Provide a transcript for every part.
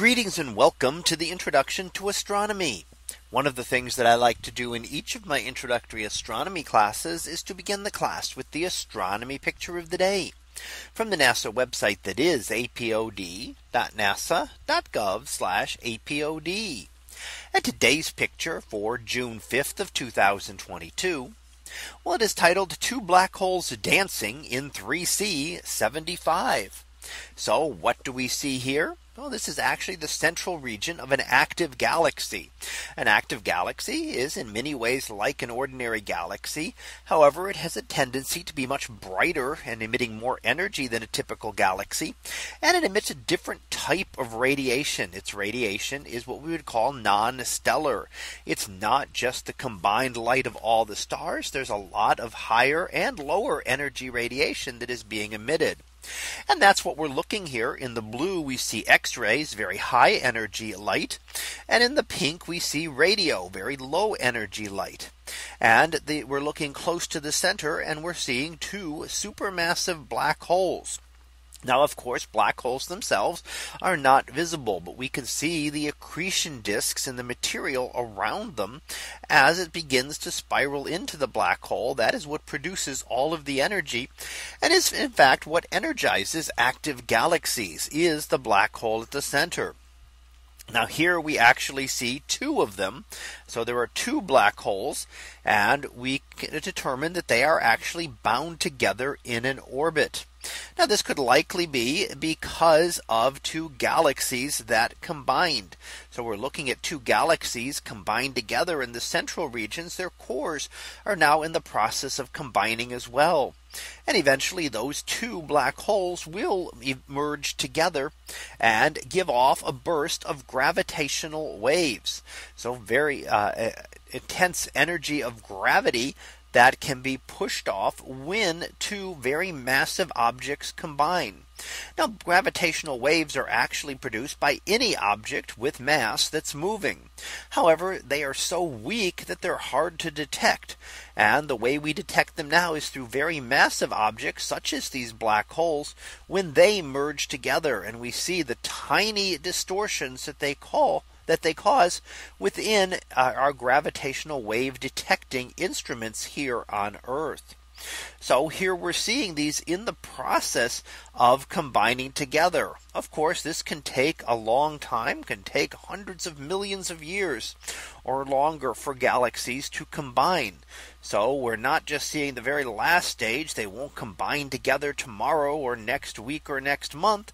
Greetings and welcome to the introduction to astronomy. One of the things that I like to do in each of my introductory astronomy classes is to begin the class with the astronomy picture of the day from the NASA website that is apod.nasa.gov apod. And today's picture for June 5th of 2022. Well, it is titled two black holes dancing in 3C 75. So what do we see here? Well, this is actually the central region of an active galaxy. An active galaxy is in many ways like an ordinary galaxy. However, it has a tendency to be much brighter and emitting more energy than a typical galaxy. And it emits a different type of radiation. Its radiation is what we would call non-stellar. It's not just the combined light of all the stars. There's a lot of higher and lower energy radiation that is being emitted. And that's what we're looking here in the blue we see X rays very high energy light. And in the pink we see radio very low energy light. And the, we're looking close to the center and we're seeing two supermassive black holes. Now, of course, black holes themselves are not visible, but we can see the accretion disks and the material around them as it begins to spiral into the black hole. That is what produces all of the energy and is in fact what energizes active galaxies is the black hole at the center. Now here we actually see two of them. So there are two black holes and we can determine that they are actually bound together in an orbit. Now this could likely be because of two galaxies that combined. So we're looking at two galaxies combined together in the central regions. Their cores are now in the process of combining as well. And eventually those two black holes will merge together and give off a burst of gravitational waves. So very uh, intense energy of gravity that can be pushed off when two very massive objects combine. Now gravitational waves are actually produced by any object with mass that's moving. However, they are so weak that they're hard to detect. And the way we detect them now is through very massive objects such as these black holes when they merge together and we see the tiny distortions that they call that they cause within uh, our gravitational wave detecting instruments here on Earth. So here we're seeing these in the process of combining together. Of course, this can take a long time, can take hundreds of millions of years or longer for galaxies to combine. So we're not just seeing the very last stage. They won't combine together tomorrow or next week or next month.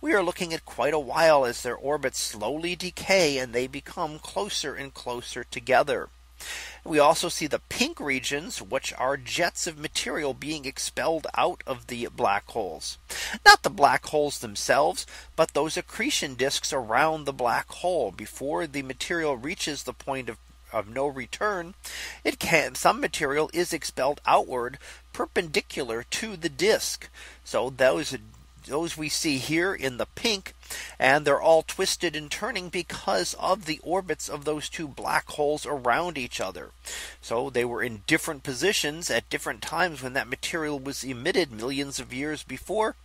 We are looking at quite a while as their orbits slowly decay and they become closer and closer together. We also see the pink regions, which are jets of material being expelled out of the black holes. Not the black holes themselves, but those accretion disks around the black hole before the material reaches the point of of no return, it can some material is expelled outward perpendicular to the disk. So those those we see here in the pink and they're all twisted and turning because of the orbits of those two black holes around each other. So they were in different positions at different times when that material was emitted millions of years before.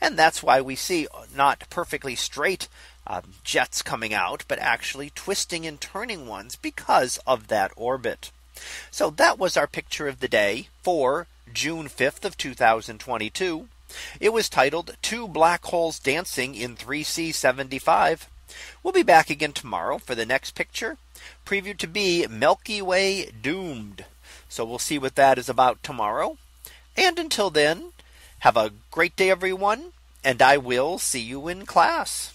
And that's why we see not perfectly straight uh, jets coming out, but actually twisting and turning ones because of that orbit. So that was our picture of the day for June 5th of 2022. It was titled two black holes dancing in 3C 75. We'll be back again tomorrow for the next picture previewed to be Milky Way doomed. So we'll see what that is about tomorrow. And until then, have a great day, everyone. And I will see you in class.